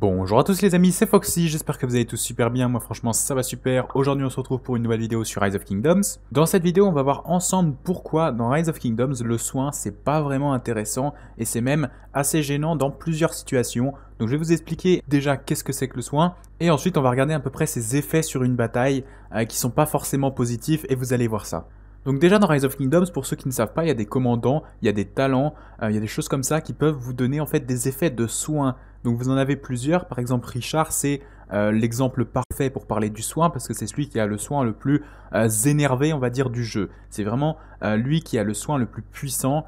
Bonjour à tous les amis, c'est Foxy, j'espère que vous allez tous super bien, moi franchement ça va super. Aujourd'hui on se retrouve pour une nouvelle vidéo sur Rise of Kingdoms. Dans cette vidéo on va voir ensemble pourquoi dans Rise of Kingdoms le soin c'est pas vraiment intéressant et c'est même assez gênant dans plusieurs situations. Donc je vais vous expliquer déjà qu'est-ce que c'est que le soin et ensuite on va regarder à peu près ses effets sur une bataille euh, qui sont pas forcément positifs et vous allez voir ça. Donc déjà dans Rise of Kingdoms, pour ceux qui ne savent pas, il y a des commandants, il y a des talents, euh, il y a des choses comme ça qui peuvent vous donner en fait des effets de soin. Donc vous en avez plusieurs, par exemple Richard c'est euh, l'exemple parfait pour parler du soin parce que c'est celui qui a le soin le plus euh, énervé on va dire du jeu. C'est vraiment lui qui a le soin le plus puissant.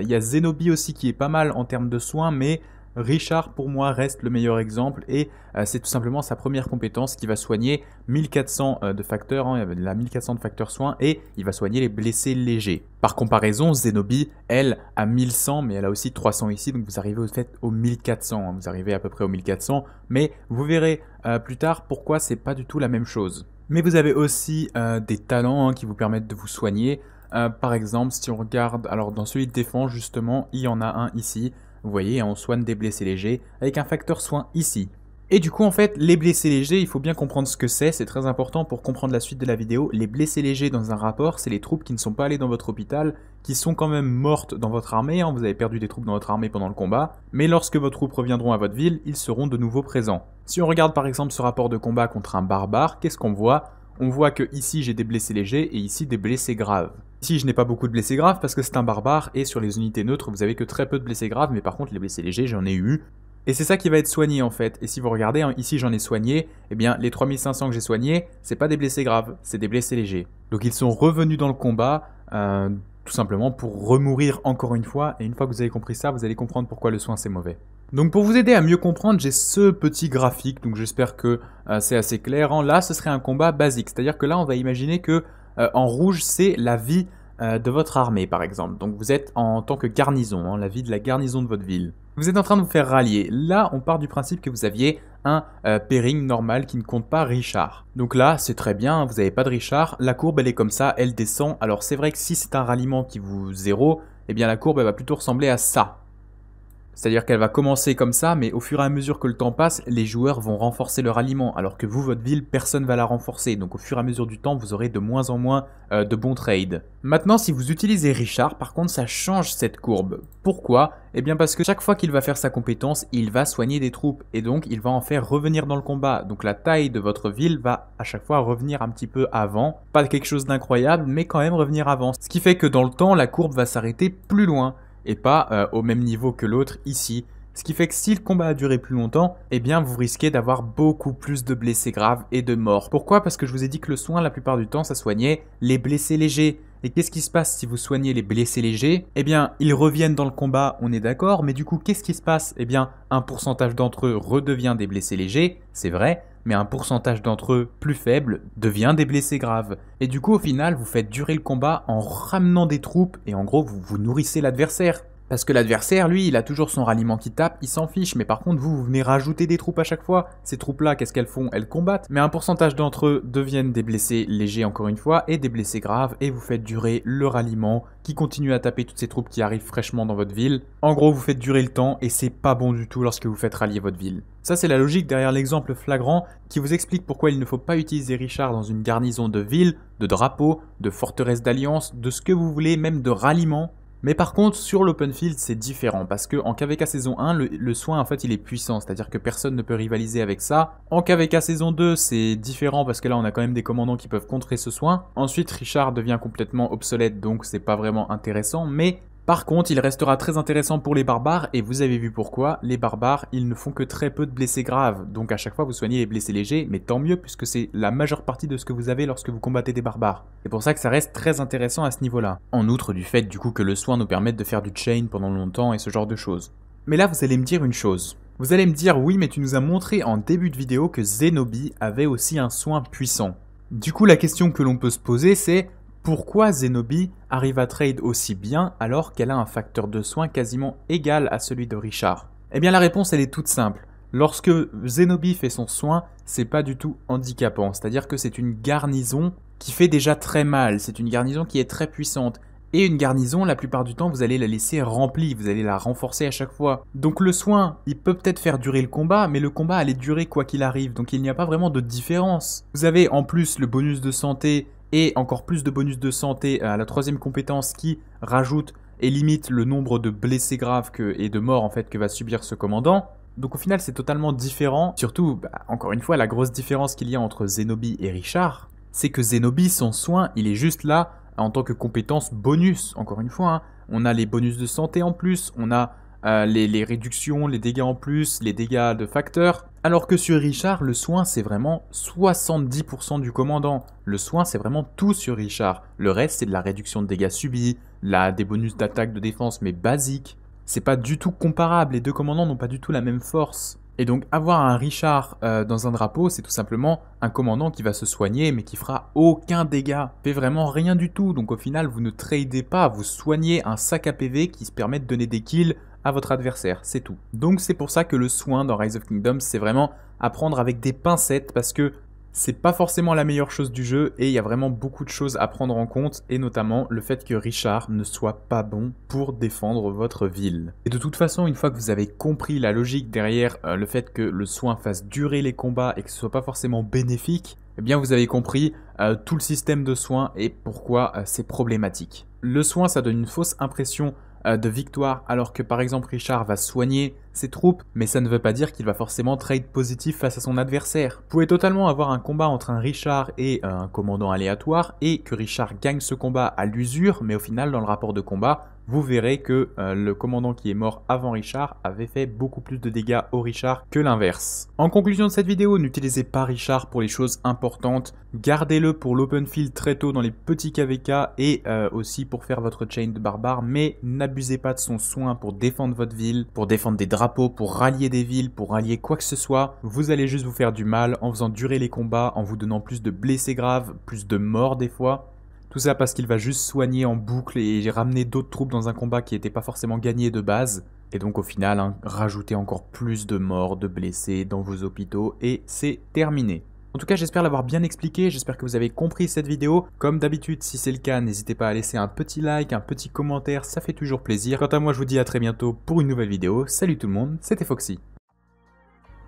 Il y a Zenobi aussi qui est pas mal en termes de soins mais Richard, pour moi, reste le meilleur exemple et euh, c'est tout simplement sa première compétence qui va soigner 1400 euh, de facteurs, hein, la 1400 de facteurs soins et il va soigner les blessés légers. Par comparaison, Zenobi, elle, a 1100, mais elle a aussi 300 ici, donc vous arrivez au fait au 1400, hein, vous arrivez à peu près au 1400, mais vous verrez euh, plus tard pourquoi c'est pas du tout la même chose. Mais vous avez aussi des talents hein, qui vous permettent de vous soigner. par exemple, si on regarde, alors dans celui de défense justement, il y en a un ici. Vous voyez, on soigne des blessés légers avec un facteur soin ici. Et du coup, en fait, les blessés légers, il faut bien comprendre ce que c'est, c'est très important pour comprendre la suite de la vidéo. Les blessés légers dans un rapport, c'est les troupes qui ne sont pas allées dans votre hôpital, qui sont quand même mortes dans votre armée, hein. vous avez perdu des troupes dans votre armée pendant le combat, mais lorsque vos troupes reviendront à votre ville, ils seront de nouveau présents. Si on regarde par exemple ce rapport de combat contre un barbare, qu'est-ce qu'on voit? On voit que ici j'ai des blessés légers et ici des blessés graves. Ici, je n'ai pas beaucoup de blessés graves parce que c'est un barbare et sur les unités neutres, vous avez que très peu de blessés graves, mais par contre, les blessés légers, j'en ai eu. Et c'est ça qui va être soigné en fait. Et si vous regardez, hein, ici j'en ai soigné, eh bien les 3500 que j'ai soignés, c'est pas des blessés graves, c'est des blessés légers. Donc ils sont revenus dans le combat, euh, tout simplement pour remourir encore une fois. Et une fois que vous avez compris ça, vous allez comprendre pourquoi le soin c'est mauvais. Donc pour vous aider à mieux comprendre, j'ai ce petit graphique, donc j'espère que euh, c'est assez clair. Hein. Là, ce serait un combat basique, c'est-à-dire que là, on va imaginer que euh, en rouge, c'est la vie euh, de votre armée, par exemple. Donc vous êtes en tant que garnison, hein, la vie de la garnison de votre ville. Vous êtes en train de vous faire rallier. Là, on part du principe que vous aviez un euh, pairing normal qui ne compte pas Richard. Donc là, c'est très bien, vous n'avez pas de Richard. La courbe, elle est comme ça, elle descend. Alors c'est vrai que si c'est un ralliement qui vous zéro, eh bien la courbe, elle va plutôt ressembler à ça. C'est-à-dire qu'elle va commencer comme ça, mais au fur et à mesure que le temps passe, les joueurs vont renforcer leur aliment, alors que vous, votre ville, personne va la renforcer. Donc au fur et à mesure du temps, vous aurez de moins en moins euh, de bons trades. Maintenant, si vous utilisez Richard, par contre, ça change cette courbe. Pourquoi? Eh bien parce que chaque fois qu'il va faire sa compétence, il va soigner des troupes, et donc il va en faire revenir dans le combat. Donc la taille de votre ville va à chaque fois revenir un petit peu avant. Pas quelque chose d'incroyable, mais quand même revenir avant. Ce qui fait que dans le temps, la courbe va s'arrêter plus loin et pas euh, au même niveau que l'autre ici. Ce qui fait que si le combat a duré plus longtemps, eh bien vous risquez d'avoir beaucoup plus de blessés graves et de morts. Pourquoi? Parce que je vous ai dit que le soin la plupart du temps ça soignait les blessés légers. Et qu'est-ce qui se passe si vous soignez les blessés légers? Eh bien, ils reviennent dans le combat, on est d'accord, mais du coup, qu'est-ce qui se passe? Eh bien, un pourcentage d'entre eux redevient des blessés légers, c'est vrai, mais un pourcentage d'entre eux plus faible devient des blessés graves. Et du coup, au final, vous faites durer le combat en ramenant des troupes, et en gros, vous, nourrissez l'adversaire. Parce que l'adversaire, lui, il a toujours son ralliement qui tape, il s'en fiche, mais par contre, vous, vous venez rajouter des troupes à chaque fois. Ces troupes-là, qu'est-ce qu'elles font? Elles combattent, mais un pourcentage d'entre eux deviennent des blessés légers encore une fois, et des blessés graves, et vous faites durer le ralliement, qui continue à taper toutes ces troupes qui arrivent fraîchement dans votre ville. En gros, vous faites durer le temps, et c'est pas bon du tout lorsque vous faites rallier votre ville. Ça, c'est la logique derrière l'exemple flagrant qui vous explique pourquoi il ne faut pas utiliser Richard dans une garnison de ville, de drapeau, de forteresse d'alliance, de ce que vous voulez, même de ralliement, mais par contre, sur l'open field, c'est différent parce que en KVK saison 1, le, soin en fait il est puissant, c'est-à-dire que personne ne peut rivaliser avec ça. En KVK saison 2, c'est différent parce que là on a quand même des commandants qui peuvent contrer ce soin. Ensuite, Richard devient complètement obsolète donc c'est pas vraiment intéressant, mais par contre, il restera très intéressant pour les barbares, et vous avez vu pourquoi, les barbares, ils ne font que très peu de blessés graves, donc à chaque fois vous soignez les blessés légers, mais tant mieux puisque c'est la majeure partie de ce que vous avez lorsque vous combattez des barbares. C'est pour ça que ça reste très intéressant à ce niveau-là. En outre du fait du coup que le soin nous permette de faire du chain pendant longtemps et ce genre de choses. Mais là vous allez me dire une chose. Vous allez me dire oui mais tu nous as montré en début de vidéo que Zenobi avait aussi un soin puissant. Du coup la question que l'on peut se poser c'est pourquoi Zenobi arrive à trade aussi bien alors qu'elle a un facteur de soin quasiment égal à celui de Richard? Eh bien la réponse elle est toute simple. Lorsque Zenobi fait son soin, c'est pas du tout handicapant, c'est-à-dire que c'est une garnison qui fait déjà très mal, c'est une garnison qui est très puissante. Et une garnison, la plupart du temps, vous allez la laisser remplie, vous allez la renforcer à chaque fois. Donc le soin, il peut peut-être faire durer le combat, mais le combat allait durer quoi qu'il arrive, donc il n'y a pas vraiment de différence. Vous avez en plus le bonus de santé et encore plus de bonus de santé à la troisième compétence qui rajoute et limite le nombre de blessés graves et de morts en fait que va subir ce commandant. Donc au final c'est totalement différent. Surtout, bah, encore une fois, la grosse différence qu'il y a entre Zenobi et Richard, c'est que Zenobi, son soin, il est juste là en tant que compétence bonus. Encore une fois, hein. on a les bonus de santé en plus, on a euh, les, réductions, les dégâts en plus, les dégâts de facteurs. Alors que sur Richard, le soin c'est vraiment 70% du commandant. Le soin c'est vraiment tout sur Richard. Le reste c'est de la réduction de dégâts subis, des bonus d'attaque, de défense mais basiques. C'est pas du tout comparable, les deux commandants n'ont pas du tout la même force. Et donc avoir un Richard euh, dans un drapeau, c'est tout simplement un commandant qui va se soigner mais qui fera aucun dégât. Fait vraiment rien du tout. Donc au final, vous ne tradez pas, vous soignez un sac à PV qui se permet de donner des kills à votre adversaire, c'est tout. Donc c'est pour ça que le soin dans Rise of Kingdoms, c'est vraiment à prendre avec des pincettes parce que c'est pas forcément la meilleure chose du jeu et il y a vraiment beaucoup de choses à prendre en compte et notamment le fait que Richard ne soit pas bon pour défendre votre ville. Et de toute façon, une fois que vous avez compris la logique derrière euh, le fait que le soin fasse durer les combats et que ce soit pas forcément bénéfique, eh bien vous avez compris euh, tout le système de soins et pourquoi euh, c'est problématique. Le soin, ça donne une fausse impression de victoire alors que par exemple Richard va soigner ses troupes, mais ça ne veut pas dire qu'il va forcément trade positif face à son adversaire. Vous pouvez totalement avoir un combat entre un Richard et euh, un commandant aléatoire et que Richard gagne ce combat à l'usure, mais au final dans le rapport de combat, vous verrez que euh, le commandant qui est mort avant Richard avait fait beaucoup plus de dégâts au Richard que l'inverse. En conclusion de cette vidéo, n'utilisez pas Richard pour les choses importantes, gardez-le pour l'open field très tôt dans les petits KVK et euh, aussi pour faire votre chain de barbares, mais n'abusez pas de son soin pour défendre votre ville, pour défendre des drapeaux, pour rallier des villes, pour rallier quoi que ce soit. Vous allez juste vous faire du mal en faisant durer les combats, en vous donnant plus de blessés graves, plus de morts des fois. Tout ça parce qu'il va juste soigner en boucle et ramener d'autres troupes dans un combat qui n'était pas forcément gagné de base. Et donc au final, hein, rajouter encore plus de morts, de blessés dans vos hôpitaux et c'est terminé. En tout cas, j'espère l'avoir bien expliqué, j'espère que vous avez compris cette vidéo. Comme d'habitude, si c'est le cas, n'hésitez pas à laisser un petit like, un petit commentaire, ça fait toujours plaisir. Quant à moi, je vous dis à très bientôt pour une nouvelle vidéo. Salut tout le monde, c'était Foxy.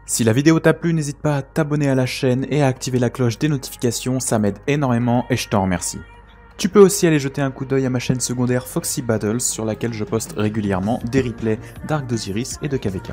Si la vidéo t'a plu, n'hésite pas à t'abonner à la chaîne et à activer la cloche des notifications, ça m'aide énormément et je t'en remercie. Tu peux aussi aller jeter un coup d'œil à ma chaîne secondaire Foxy Battles sur laquelle je poste régulièrement des replays d'Arc d'Osiris et de KVK.